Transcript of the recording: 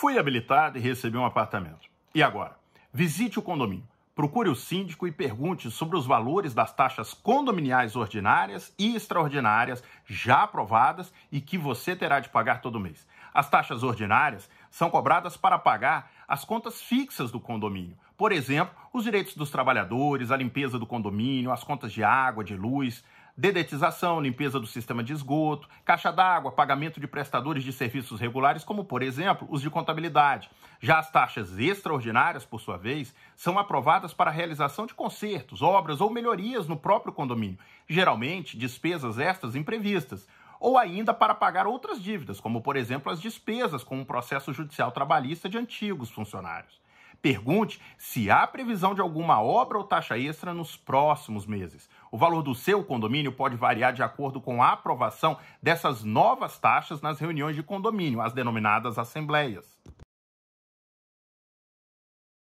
Fui habilitado e recebi um apartamento. E agora? Visite o condomínio. Procure o síndico e pergunte sobre os valores das taxas condominiais ordinárias e extraordinárias já aprovadas e que você terá de pagar todo mês. As taxas ordinárias são cobradas para pagar as contas fixas do condomínio. Por exemplo, os direitos dos trabalhadores, a limpeza do condomínio, as contas de água, de luz, dedetização, limpeza do sistema de esgoto, caixa d'água, pagamento de prestadores de serviços regulares, como, por exemplo, os de contabilidade. Já as taxas extraordinárias, por sua vez, são aprovadas para a realização de consertos, obras ou melhorias no próprio condomínio, geralmente despesas extras imprevistas, ou ainda para pagar outras dívidas, como, por exemplo, as despesas com um processo judicial trabalhista de antigos funcionários. Pergunte se há previsão de alguma obra ou taxa extra nos próximos meses. O valor do seu condomínio pode variar de acordo com a aprovação dessas novas taxas nas reuniões de condomínio, as denominadas assembleias.